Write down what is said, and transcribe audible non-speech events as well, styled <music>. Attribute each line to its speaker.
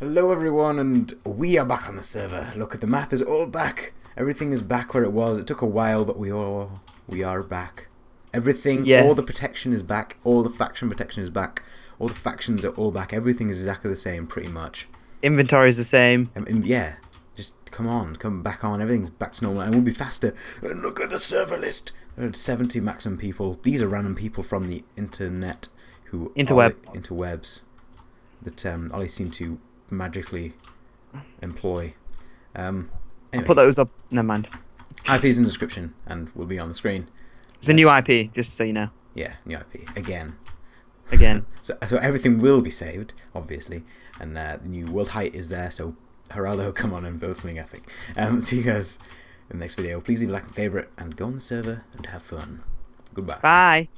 Speaker 1: Hello everyone, and we are back on the server. Look at the map is all back. Everything is back where it was. It took a while, but we are we are back. Everything,
Speaker 2: yes.
Speaker 1: all the protection is back. All the faction protection is back. All the factions are all back. Everything is exactly the same, pretty much.
Speaker 2: Inventory is the same.
Speaker 1: And yeah, just come on, come back on. Everything's back to normal, and we'll be faster. And look at the server list. There are 70 maximum people. These are random people from the internet who
Speaker 2: Interweb.
Speaker 1: Interwebs that um, Ollie seemed to magically employ. Um,
Speaker 2: I'll put those up. Never mind.
Speaker 1: IP's in the description and will be on the screen.
Speaker 2: It's a new IP, just so you know.
Speaker 1: Yeah, new IP again.
Speaker 2: Again. <laughs>
Speaker 1: So, so everything will be saved, obviously, and uh, the new world height is there. So Geraldo, <laughs> come on and build something epic. Um, <laughs> see you guys in the next video. Please leave a like and favorite, and go on the server and have fun. Goodbye.
Speaker 2: Bye.